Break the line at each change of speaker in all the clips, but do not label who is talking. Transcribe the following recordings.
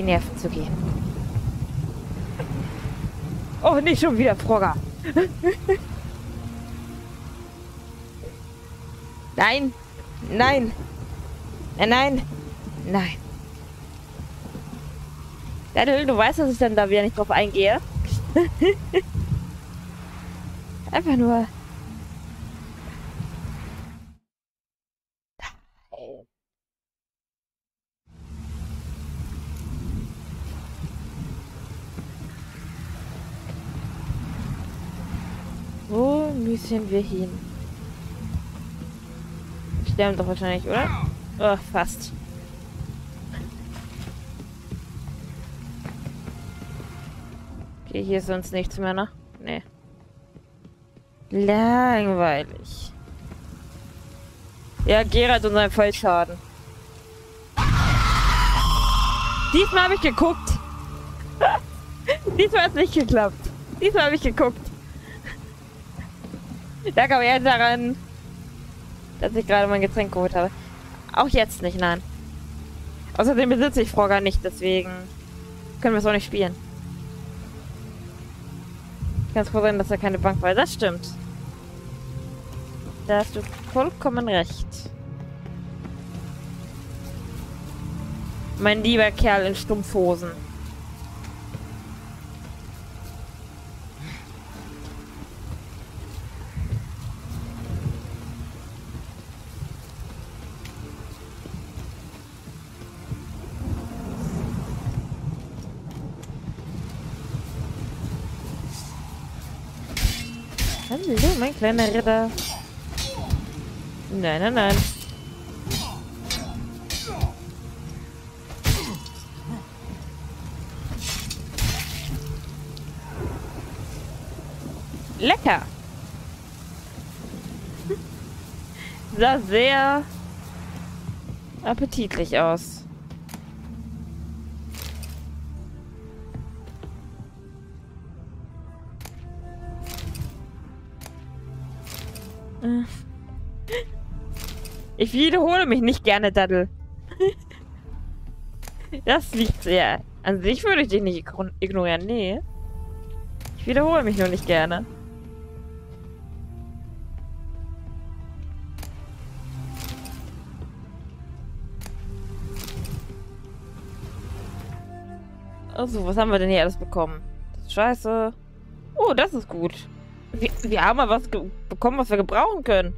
die Nerven zu gehen. Oh, nicht schon wieder Frogger. nein. Nein. Nein, nein. Daddel, du weißt, dass ich dann da wieder nicht drauf eingehe. Einfach nur. Wo müssen wir hin? Wir sterben doch wahrscheinlich, oder? Oh, fast. Okay, hier ist sonst nichts mehr, ne? Nee. Langweilig. Ja, Gerald und sein Fallschaden. Diesmal habe ich geguckt. Diesmal hat es nicht geklappt. Diesmal habe ich geguckt. Lag aber eher daran, dass ich gerade mein Getränk geholt habe. Auch jetzt nicht, nein. Außerdem besitze ich Frogger nicht, deswegen können wir es auch nicht spielen. Ganz froh sein, dass er keine Bank war. Das stimmt. Da hast du vollkommen recht. Mein lieber Kerl in Stumpfhosen. Mein kleiner Ritter. Nein, nein, nein. Lecker. Sah sehr appetitlich aus. Ich wiederhole mich nicht gerne, Daddel. Das liegt sehr. An sich würde ich dich nicht ignorieren, nee. Ich wiederhole mich nur nicht gerne. Also, was haben wir denn hier alles bekommen? Das ist scheiße. Oh, das ist gut. Wir, wir haben mal was bekommen, was wir gebrauchen können.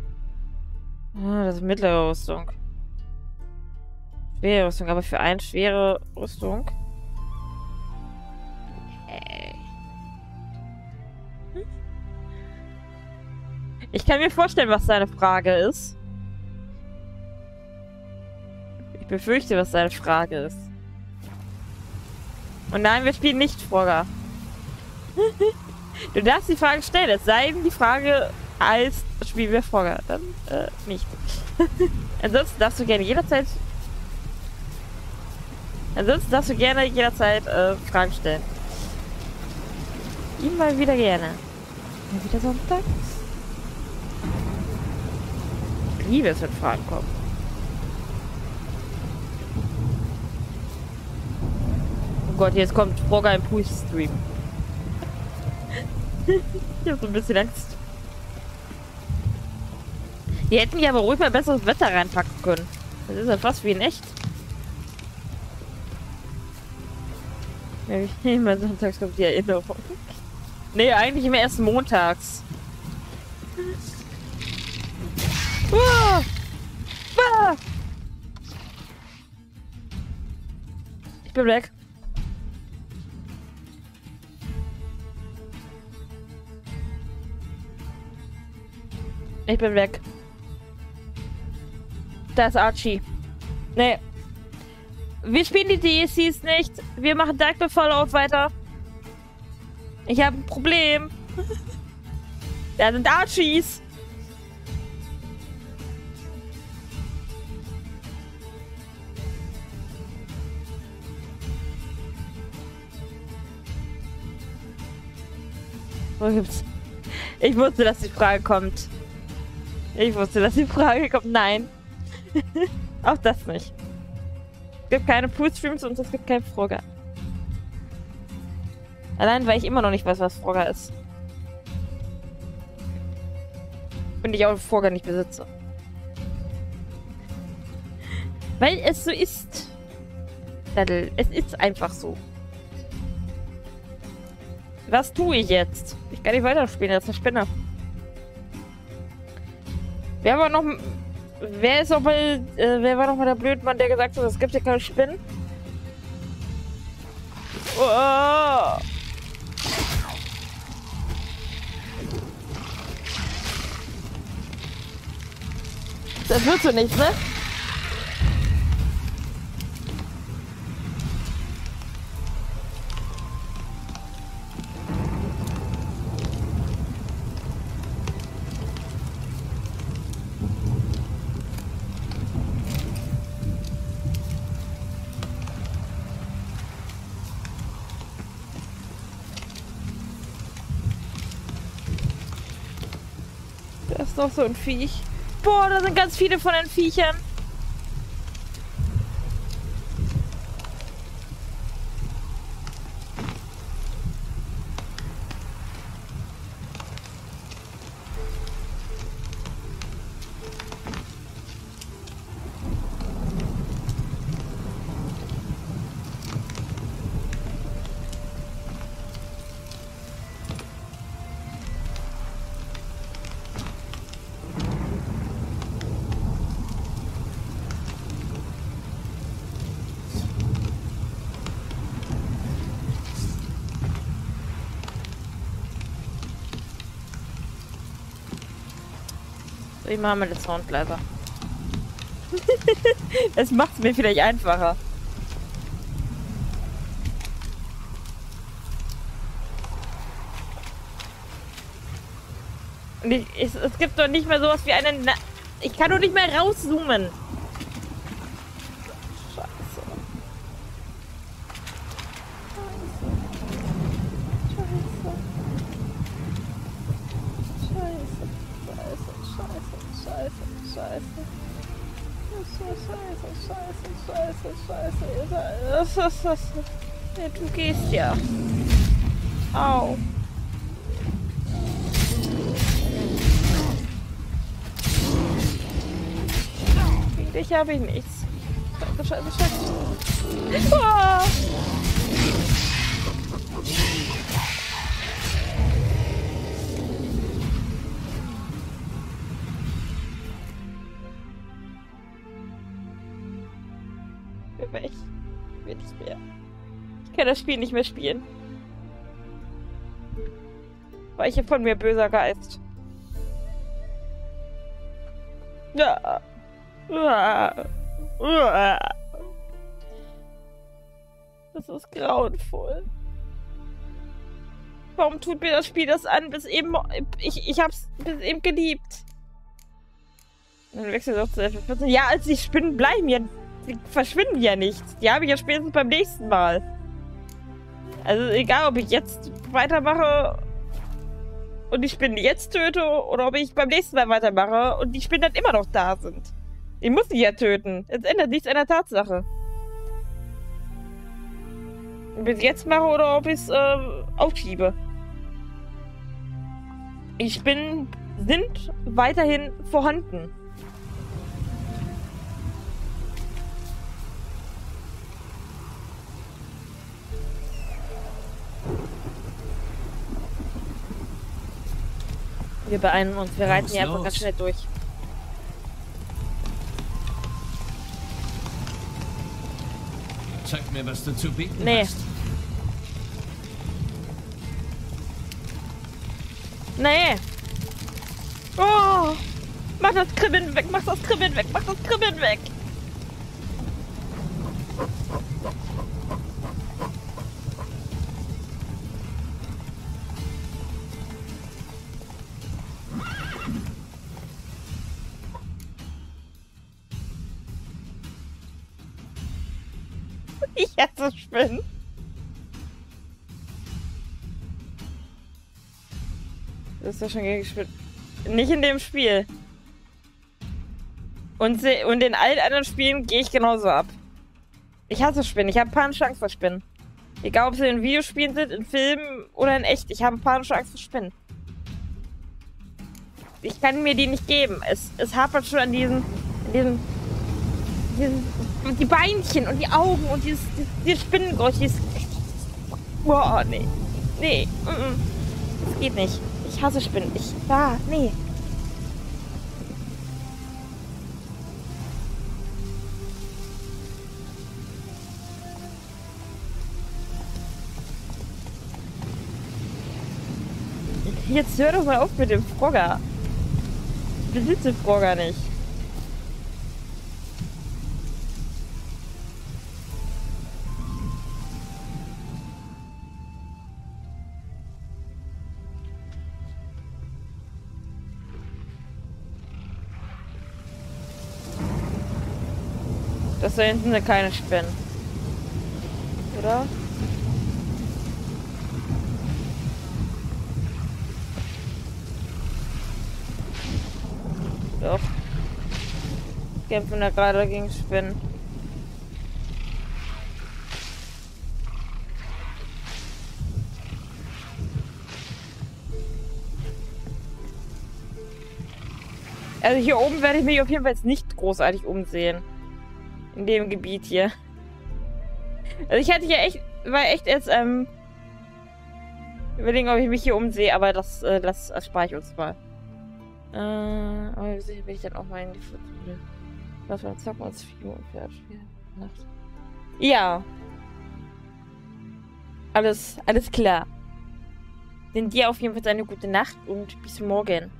Ah, das ist mittlere Rüstung. Schwere Rüstung, aber für eine schwere Rüstung. Äh. Hm? Ich kann mir vorstellen, was seine Frage ist. Ich befürchte, was seine Frage ist. Und nein, wir spielen nicht Frogger. Du darfst die Frage stellen, es sei denn, die Frage wir Frogger. Dann äh, nicht. Ansonsten darfst du gerne jederzeit. Ansonsten darfst du gerne jederzeit äh, Fragen stellen. Immer wieder gerne. Mal wieder Sonntag. Ich liebe es, wenn Fragen kommen. Oh Gott, jetzt kommt Frogger im Pool-Stream ich hab so ein bisschen Angst. Die hätten ja aber ruhig mal besseres Wetter reinpacken können. Das ist ja fast wie in echt. Ja, immer sonntags kommt die Erinnerung. Nee, eigentlich immer erst montags. Ah! Ah! Ich bin weg. Ich bin weg. Da ist Archie. Nee. Wir spielen die DLCs nicht. Wir machen Dark Fallout weiter. Ich habe ein Problem. da sind Archies. Wo gibt's? Ich wusste, dass die Frage kommt. Ich wusste, dass die Frage kommt. Nein. Auch das nicht. gibt keine Poolstreams und es gibt kein Frogger. Allein, weil ich immer noch nicht weiß, was Frogger ist. Und ich auch Frogger nicht besitze. Weil es so ist. Daddel, es ist einfach so. Was tue ich jetzt? Ich kann nicht weiterspielen, das ist eine Spinne. Wer war noch... Wer ist noch mal... Äh, wer war noch der Blödmann, der gesagt hat, es gibt hier keine Spinnen? Oh. Das wird so nicht, ne? Noch so ein Viech. Boah, da sind ganz viele von den Viechern. Ich mache mal den Sound leiser. das macht es mir vielleicht einfacher. Ich, es, es gibt doch nicht mehr sowas wie einen... Na ich kann doch nicht mehr rauszoomen. Du gehst ja. Au. Gegen dich habe ich nichts. Scheiße, scheiße. Ah! Weg. Will nicht mehr. Ich kann das Spiel nicht mehr spielen. Weiche von mir, böser Geist. Ja. Das ist grauenvoll. Warum tut mir das Spiel das an? Bis eben. Ich, ich hab's bis eben geliebt. Dann wechselt auch zu FF14. Ja, als die Spinnen bleiben ja. Die verschwinden ja nicht. Die habe ich ja spätestens beim nächsten Mal. Also egal, ob ich jetzt weitermache und die Spinnen jetzt töte oder ob ich beim nächsten Mal weitermache und die Spinnen dann immer noch da sind. Ich muss die ja töten. Es ändert nichts an der Tatsache. Ob ich es jetzt mache oder ob ich es äh, aufschiebe. Die Spinnen sind weiterhin vorhanden. Wir beeilen uns. Wir reiten hier einfach ganz schnell durch.
Zeig mir, was du zu bieten
Nee.
hast.
Nee. Oh. Mach das Kribbeln weg. Mach das Kribbeln weg. Mach das Kribbeln weg. Ja schon gegen Spinnen. Nicht in dem Spiel. Und, und in allen anderen Spielen gehe ich genauso ab. Ich hasse Spinnen. Ich habe panische Angst vor Spinnen. Egal, ob sie in Videospielen sind, in Filmen oder in echt. Ich habe panische Angst vor Spinnen. Ich kann mir die nicht geben. Es, es hapert schon an diesen, an diesen, diesen, die Beinchen und die Augen und dieses, dieses, dieses Spinnengeräusch. Dieses, boah, nee. Nee, mm, mm. das geht nicht. Ich hasse Spinnen. Ich, ah, nee. Jetzt hör doch mal auf mit dem Frogger. Ich besitze Frogger nicht. Das da hinten keine Spinnen. Oder? Doch. Kämpfen da gerade gegen Spinnen. Also hier oben werde ich mich auf jeden Fall jetzt nicht großartig umsehen. In dem Gebiet hier. Also ich hatte ja echt, war echt jetzt, ähm, überlegen, ob ich mich hier umsehe, aber das, äh, das erspare ich uns mal. Äh, aber sicher bin ich dann auch mal in die Fußball. Was wir zocken uns Figur und Pferd. Nacht. Ja. Alles, alles klar. Denn dir auf jeden Fall eine gute Nacht und bis morgen.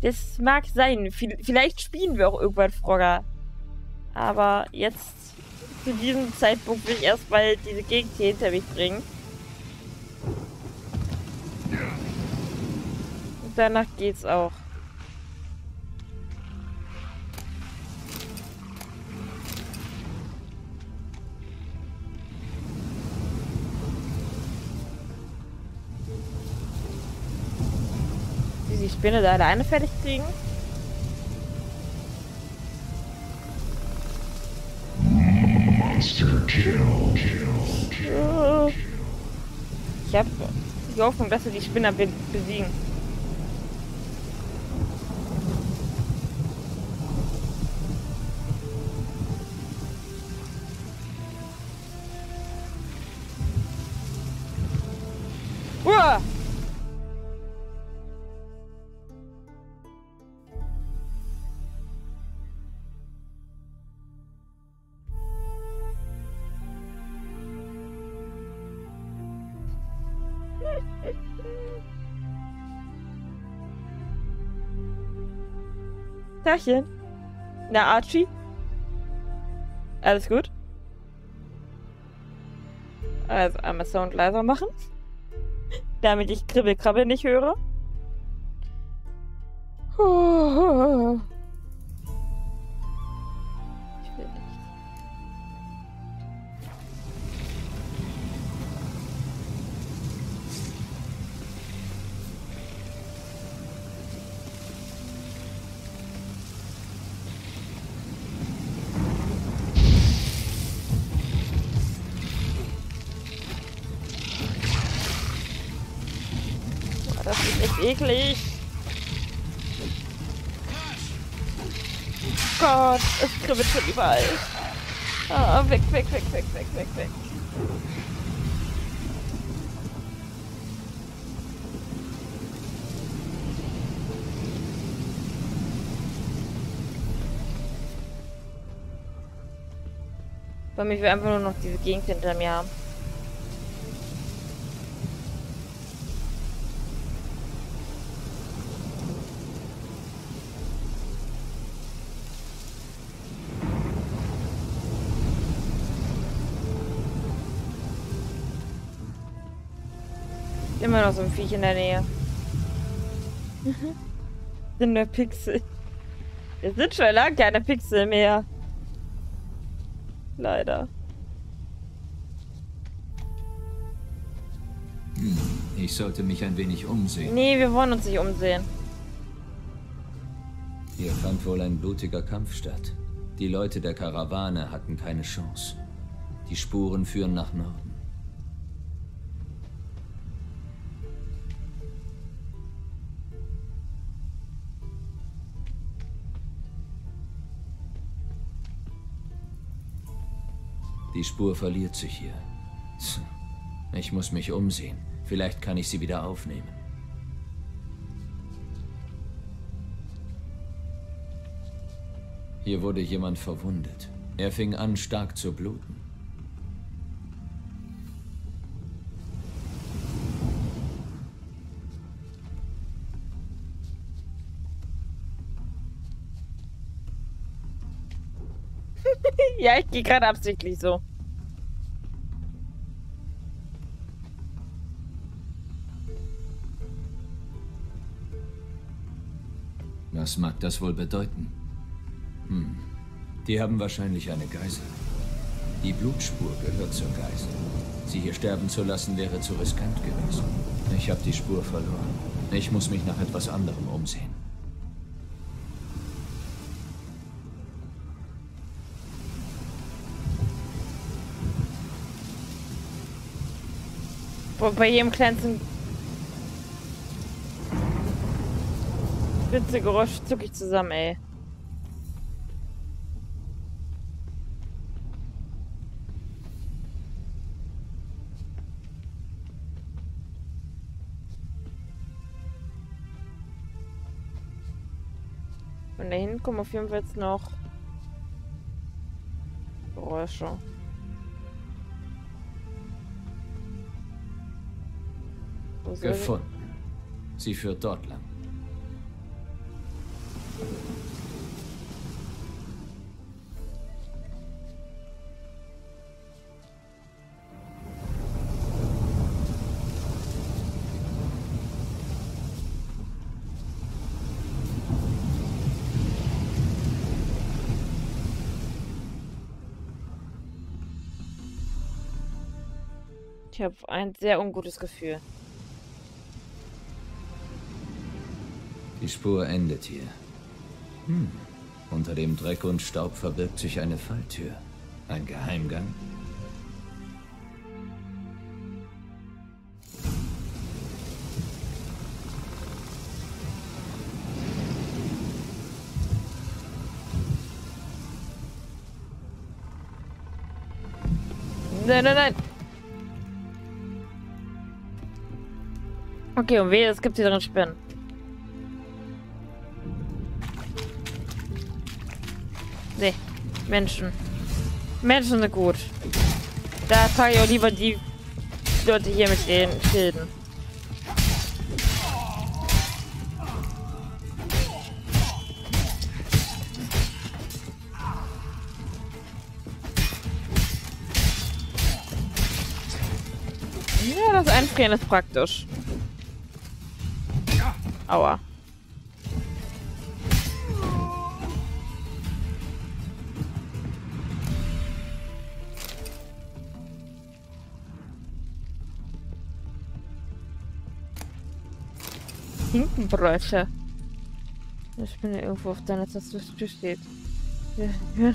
Das mag sein. Vielleicht spielen wir auch irgendwann Frogger. Aber jetzt zu diesem Zeitpunkt will ich erstmal diese Gegend hier hinter mich bringen. Und danach geht's auch. Die Spinne da alleine fertig kriegen. Monster kill, kill, kill, Ich habe die Hoffnung, dass wir die Spinner be besiegen. Tachchen. Na, Archie? Alles gut? Also einmal Sound leiser machen. Damit ich Kribbelkrabbel nicht höre. Eklig. Gott, es kribbelt schon überall. Ah, weg, weg, weg, weg, weg, weg, weg. Bei mir will einfach nur noch diese Gegend hinter mir haben. Noch so ein Viech in der Nähe. sind nur Pixel. Es sind schon lange keine Pixel mehr. Leider.
Hm, ich sollte mich ein wenig umsehen.
Nee, wir wollen uns nicht umsehen.
Hier fand wohl ein blutiger Kampf statt. Die Leute der Karawane hatten keine Chance. Die Spuren führen nach Norden. Die Spur verliert sich hier. Ich muss mich umsehen. Vielleicht kann ich sie wieder aufnehmen. Hier wurde jemand verwundet. Er fing an, stark zu bluten.
ja, ich gehe gerade absichtlich so.
Was mag das wohl bedeuten? Hm. Die haben wahrscheinlich eine Geisel. Die Blutspur gehört zur Geisel. Sie hier sterben zu lassen, wäre zu riskant gewesen. Ich habe die Spur verloren. Ich muss mich nach etwas anderem umsehen.
Bei jedem kleinsten Witzegeräusch zucke ich zusammen, ey. Von da hinten kommen auf jeden Fall jetzt noch Geräusche.
Gefunden. Sie führt dort lang.
Ich habe ein sehr ungutes Gefühl.
Die Spur endet hier. Hm. Unter dem Dreck und Staub verbirgt sich eine Falltür. Ein Geheimgang?
Nein, nein, nein. Okay, und wehe, es gibt hier drin Spinnen. Menschen. Menschen sind gut. Da trage ich auch lieber die Leute hier mit den Schilden. Ja, das Einfrieren ist praktisch. Aua. Hinkenbräuche. Ich bin ja irgendwo auf deiner Tastatur steht.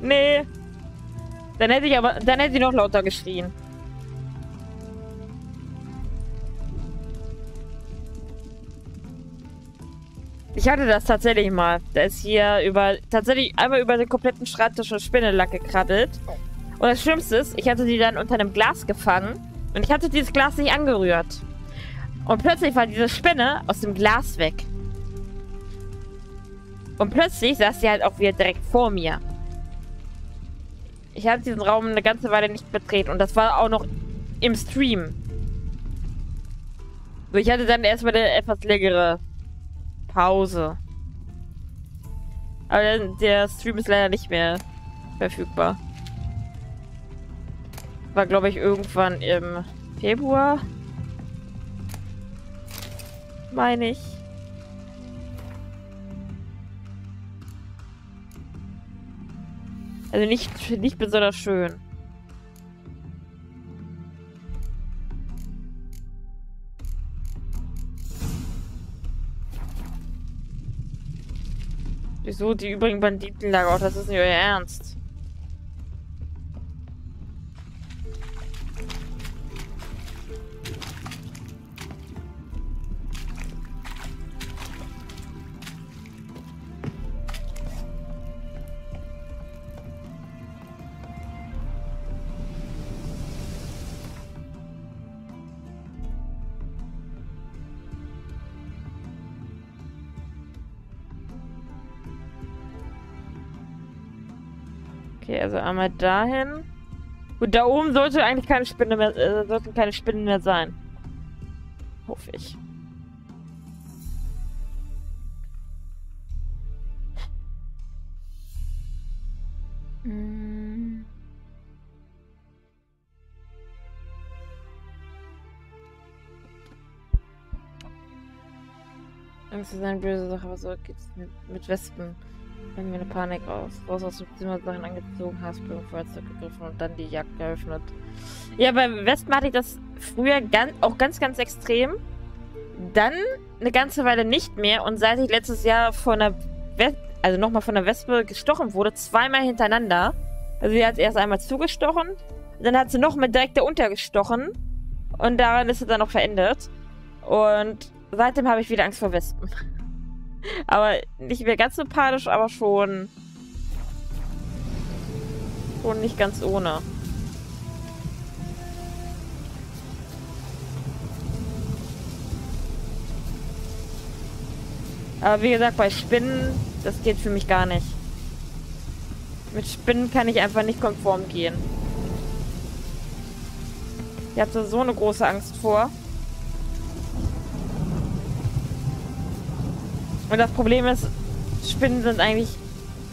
Nee. Dann hätte ich aber, dann hätte ich noch lauter geschrien. Ich hatte das tatsächlich mal. Da ist hier über, tatsächlich einmal über den kompletten Schreibtisch und Spinnelack gekrabbelt. Und das Schlimmste ist, ich hatte die dann unter einem Glas gefangen und ich hatte dieses Glas nicht angerührt. Und plötzlich war diese Spinne aus dem Glas weg. Und plötzlich saß sie halt auch wieder direkt vor mir. Ich habe diesen Raum eine ganze Weile nicht betreten und das war auch noch im Stream. So, ich hatte dann erstmal eine etwas längere Pause. Aber der Stream ist leider nicht mehr verfügbar. War, glaube ich, irgendwann im Februar. Meine ich. Also nicht, nicht besonders schön. Wieso die übrigen Banditenlager? Oh, das ist nicht euer Ernst. Okay, also einmal dahin. Gut, da oben sollte eigentlich keine Spinne mehr, äh, sollten keine Spinnen mehr sein. Hoffe ich. Hm. Angst ist eine böse Sache, aber so geht's mit, mit Wespen. Bring mir eine Panik aus. Raus aus dem Zimmer, Sachen angezogen, Haarspray und Feuerzeug gegriffen und dann die Jagd geöffnet. Ja, bei Wespen hatte ich das früher ganz, auch ganz, ganz extrem. Dann eine ganze Weile nicht mehr und seit ich letztes Jahr von einer Wespe, also nochmal von einer Wespe gestochen wurde, zweimal hintereinander. Also sie hat erst einmal zugestochen, dann hat sie nochmal direkt darunter gestochen und daran ist sie dann noch verändert. Und seitdem habe ich wieder Angst vor Wespen. Aber nicht mehr ganz so panisch, aber schon. Schon nicht ganz ohne. Aber wie gesagt, bei Spinnen, das geht für mich gar nicht. Mit Spinnen kann ich einfach nicht konform gehen. Ich hatte so eine große Angst vor. Und das Problem ist, Spinnen sind eigentlich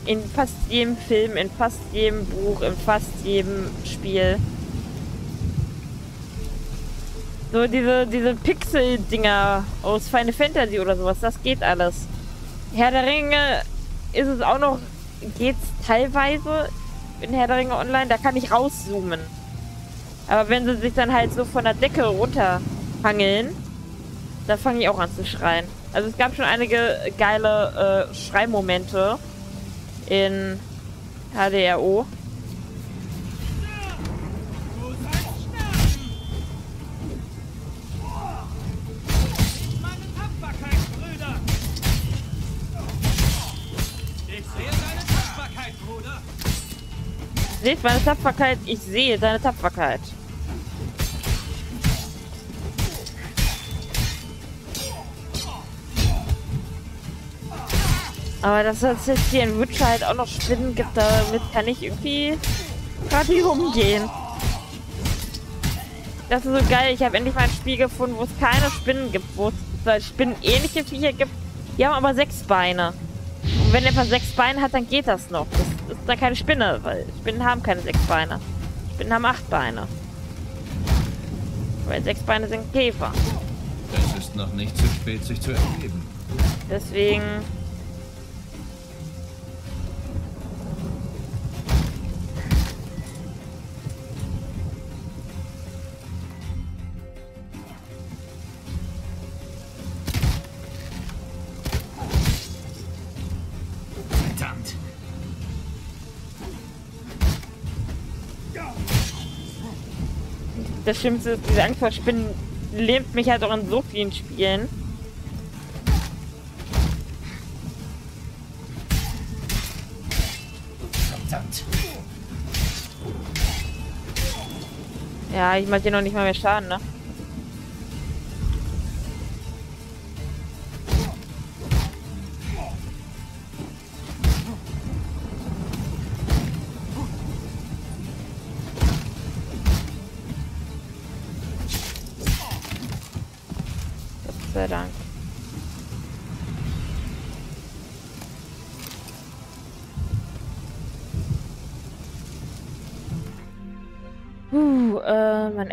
in fast jedem Film, in fast jedem Buch, in fast jedem Spiel. So diese, diese Pixel-Dinger aus Final Fantasy oder sowas, das geht alles. Herr der Ringe ist es auch noch, geht's teilweise in Herr der Ringe Online, da kann ich rauszoomen. Aber wenn sie sich dann halt so von der Decke runterhangeln, da fange ich auch an zu schreien. Also es gab schon einige geile äh, Schreimomente in HDRO. Seht meine Tapferkeit, ich sehe deine Tapferkeit. Aber dass es jetzt hier in Witcher halt auch noch Spinnen gibt, damit kann ich irgendwie gerade umgehen. Das ist so geil. Ich habe endlich mal ein Spiel gefunden, wo es keine Spinnen gibt, wo es spinnenähnliche Viecher gibt. Die haben aber sechs Beine. Und wenn etwas sechs Beine hat, dann geht das noch. Das ist dann keine Spinne, weil Spinnen haben keine sechs Beine. Spinnen haben acht Beine. Weil sechs Beine sind Käfer.
Es ist noch nicht zu spät, sich zu ergeben.
Deswegen das Schlimmste ist, diese Angst vor Spinnen lebt mich halt auch in so vielen Spielen. Verdammt. Ja, ich mach dir noch nicht mal mehr Schaden, ne?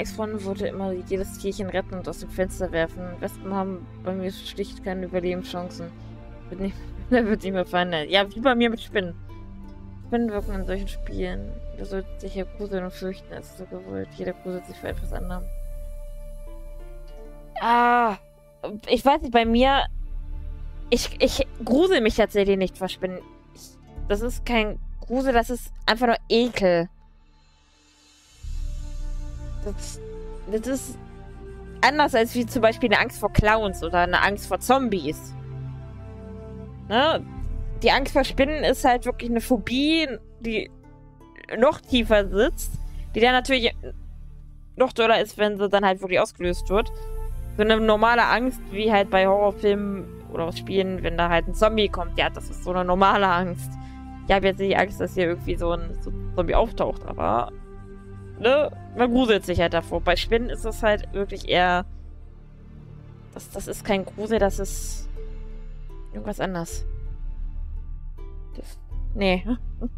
Äh, mein Ex-Freund wollte immer jedes Tierchen retten und aus dem Fenster werfen. Wespen haben bei mir schlicht keine Überlebenschancen. Wird nicht, wird nicht mehr verändert. Ja, wie bei mir mit Spinnen. Spinnen wirken in solchen Spielen. Du solltest dich ja gruseln und fürchten, als du gewollt. Jeder gruselt sich für etwas anderem. Ah! ich weiß nicht, bei mir, Ich, ich grusel mich tatsächlich nicht vor Spinnen. Ich, das ist kein Grusel, das ist einfach nur Ekel. Das, das ist anders als wie zum Beispiel eine Angst vor Clowns oder eine Angst vor Zombies. Ne? Die Angst vor Spinnen ist halt wirklich eine Phobie, die noch tiefer sitzt, die dann natürlich noch doller ist, wenn sie dann halt wirklich ausgelöst wird. So eine normale Angst, wie halt bei Horrorfilmen oder Spielen, wenn da halt ein Zombie kommt. Ja, das ist so eine normale Angst. Ich habe jetzt nicht Angst, dass hier irgendwie so ein Zombie auftaucht, aber ne, man gruselt sich halt davor. Bei Spinnen ist es halt wirklich eher. Das, das ist kein Grusel, das ist irgendwas anderes. Das, nee.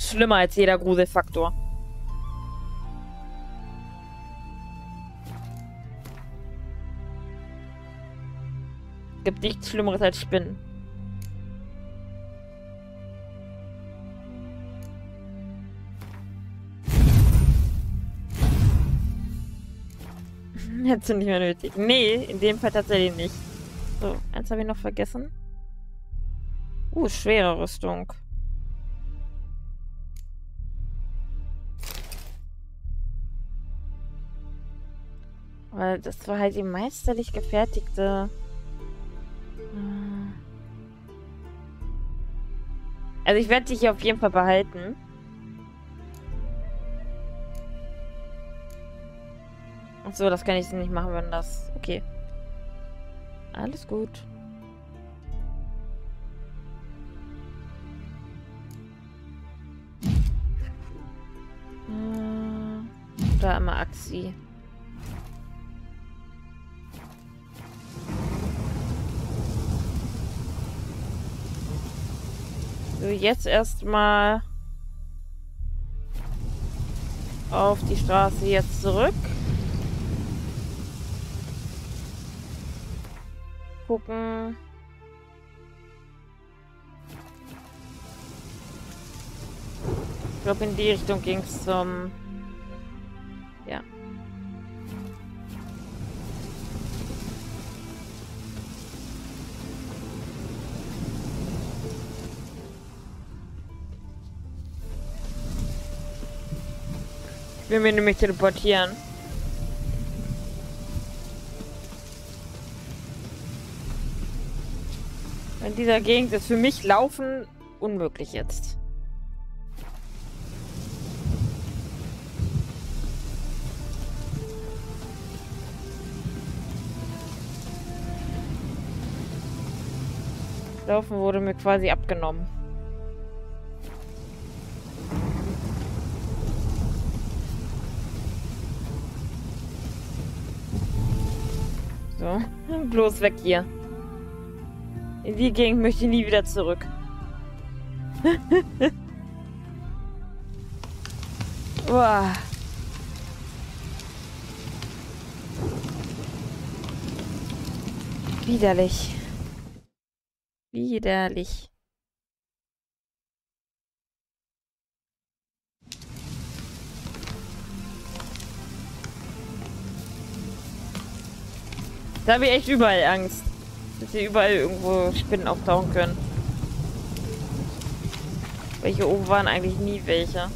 Schlimmer als jeder Gruselfaktor. Gibt nichts Schlimmeres als Spinnen. Hättest du nicht mehr nötig. Nee, in dem Fall tatsächlich nicht. So, eins habe ich noch vergessen. Uh, schwere Rüstung. Weil das war halt die meisterlich gefertigte. Äh. Also ich werde dich hier auf jeden Fall behalten. Achso, das kann ich nicht machen, wenn das... Okay. Alles gut. Äh, da immer Axi. So, jetzt erstmal auf die Straße jetzt zurück. Gucken. Ich glaube, in die Richtung ging es zum... Ja. will mir nämlich teleportieren. In dieser Gegend ist für mich Laufen unmöglich jetzt. Laufen wurde mir quasi abgenommen. So, bloß weg hier. In die Gegend möchte ich nie wieder zurück. Boah. Widerlich. Widerlich. Da habe ich echt überall Angst. Dass hier überall irgendwo Spinnen auftauchen können. Welche oben waren eigentlich nie welche.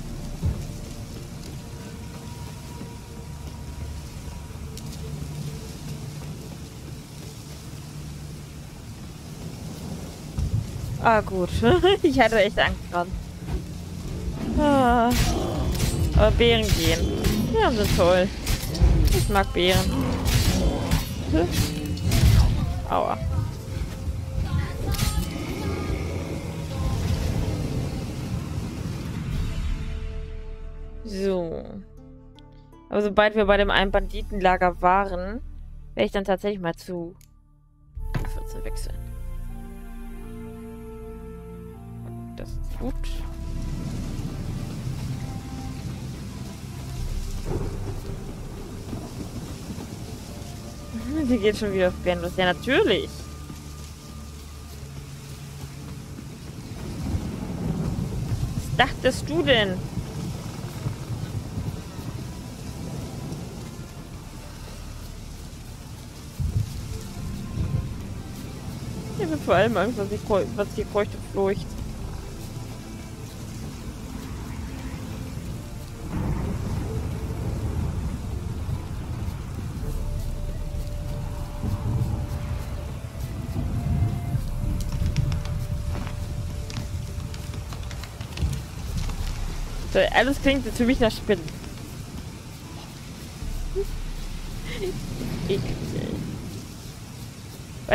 Ah, gut. ich hatte echt Angst dran. Ah. Aber Beeren gehen. Ja, sind toll. Ich mag Beeren. Aua. So. Aber sobald wir bei dem einen Banditenlager waren, werde ich dann tatsächlich mal zu 14 wechseln. Das ist gut. Sie geht schon wieder auf Bernlos. Ja, natürlich. Was dachtest du denn? Vor allem Angst, was, ich, was hier feuchte Furcht. Alles klingt jetzt für mich nach Spinnen.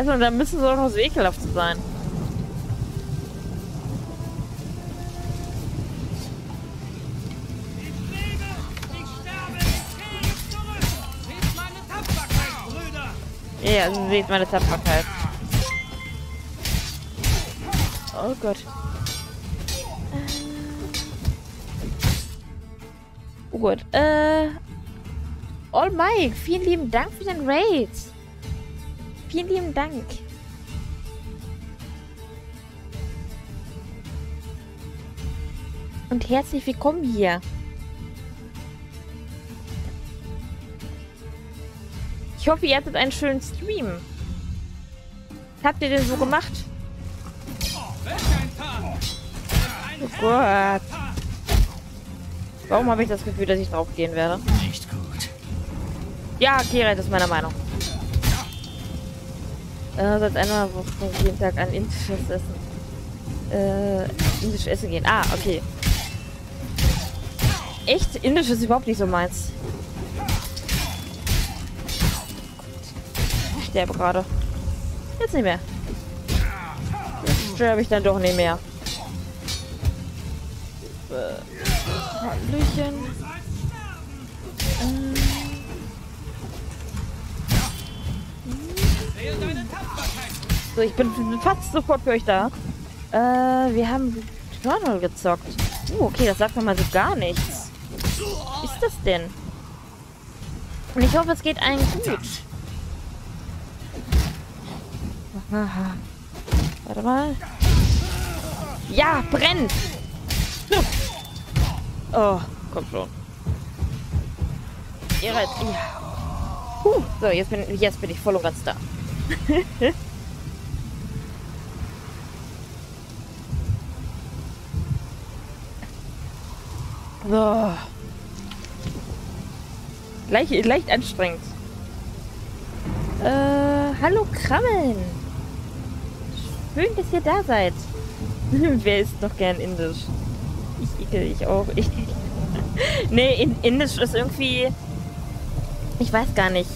Weißt du, da müssen sie auch noch so ekelhaft sein. Ja, also seht meine Tapferkeit. Oh Gott. Oh gut. Äh. All Mike, vielen lieben Dank für den Raid. Vielen lieben Dank. Und herzlich willkommen hier. Ich hoffe, ihr hattet einen schönen Stream. Was habt ihr denn so gemacht? Oh Gott. Warum habe ich das Gefühl, dass ich drauf gehen werde?
Nicht gut.
Ja, Gerrit ist meiner Meinung. Äh, seit einer Woche jeden Tag ein indisches Essen. Äh, indisch essen gehen. Ah, okay. Echt? Indisch ist überhaupt nicht so meins. Ich sterbe gerade. Jetzt nicht mehr. Jetzt sterbe ich dann doch nicht mehr. Äh, Hallöchen. So, ich bin fast sofort für euch da. Äh, wir haben Journal gezockt. Uh, okay, das sagt mir mal so gar nichts. Was ist das denn? Und ich hoffe, es geht allen gut. Aha. Warte mal. Ja, brennt! Oh, komm schon. Ja. Huh, so, jetzt bin, jetzt bin ich voll und ganz da. So. Leicht, leicht anstrengend. Äh, hallo Krammeln. Schön, dass ihr da seid. Wer isst noch gern Indisch? Ich ekel, ich auch. Ich, nee, in, Indisch ist irgendwie... Ich weiß gar nicht.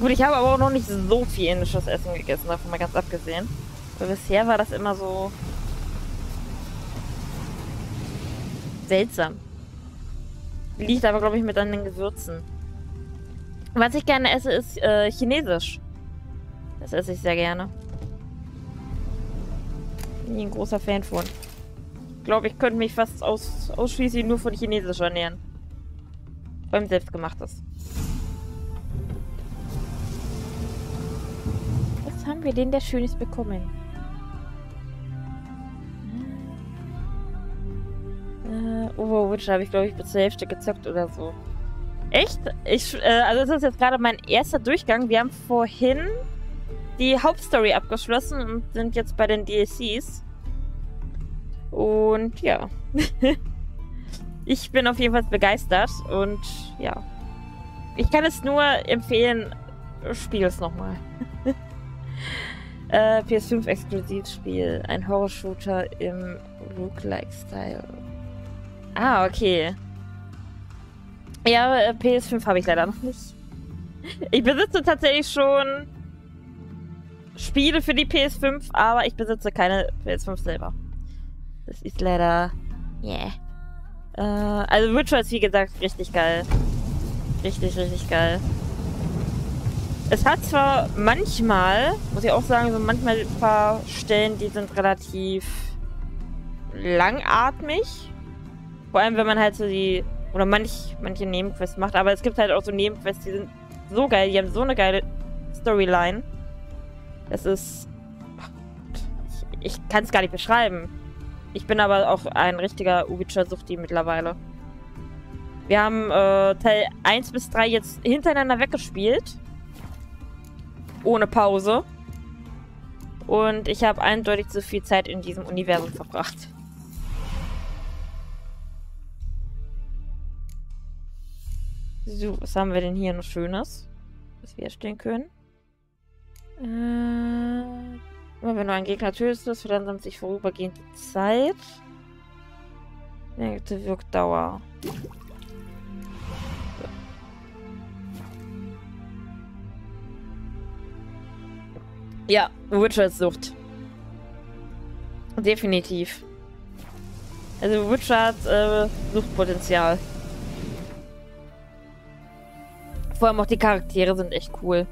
Gut, ich habe aber auch noch nicht so viel indisches Essen gegessen, davon mal ganz abgesehen. Aber bisher war das immer so seltsam. Liegt aber, glaube ich, mit an den Gewürzen. Was ich gerne esse, ist äh, Chinesisch. Das esse ich sehr gerne. Bin ich ein großer Fan von. Ich glaube, ich könnte mich fast aus, ausschließlich nur von Chinesisch ernähren. Beim Selbstgemachtes. Was haben wir denn der Schönes bekommen? Overwatch habe ich, glaube ich, bis zur Hälfte gezockt oder so. Echt? Ich, äh, also das ist jetzt gerade mein erster Durchgang. Wir haben vorhin die Hauptstory abgeschlossen und sind jetzt bei den DLCs. Und ja. ich bin auf jeden Fall begeistert und ja. Ich kann es nur empfehlen, spiel es nochmal. äh, PS5 Exklusivspiel, ein Horror-Shooter im Rook-like-Style. Ah, okay. Ja, äh, PS5 habe ich leider noch nicht. Ich besitze tatsächlich schon Spiele für die PS5, aber ich besitze keine PS5 selber. Das ist leider... Yeah. Äh, also Witcher ist wie gesagt richtig geil. Richtig, richtig geil. Es hat zwar manchmal, muss ich auch sagen, so manchmal ein paar Stellen, die sind relativ langatmig. Vor allem, wenn man halt so die, oder manch, manche Nebenquests macht, aber es gibt halt auch so Nebenquests, die sind so geil, die haben so eine geile Storyline. Das ist... Ich, ich kann es gar nicht beschreiben. Ich bin aber auch ein richtiger Ubicha-Suchti mittlerweile. Wir haben äh, Teil 1 bis 3 jetzt hintereinander weggespielt. Ohne Pause. Und ich habe eindeutig zu viel Zeit in diesem Universum verbracht. So, was haben wir denn hier noch Schönes, was wir erstellen können? Äh, wenn du einen Gegner tötest, verlangsamt sich vorübergehend die Zeit. Negative Wirkdauer. Ja, Witcher-Sucht. Definitiv. Also Witcher hat äh, Suchtpotenzial. Vor allem auch die Charaktere sind echt cool.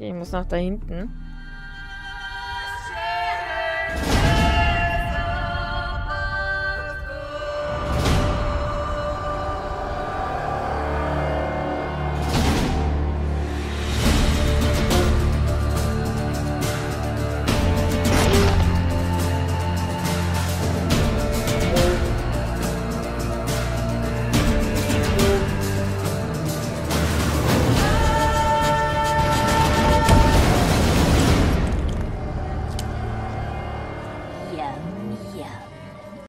Ich muss nach da hinten.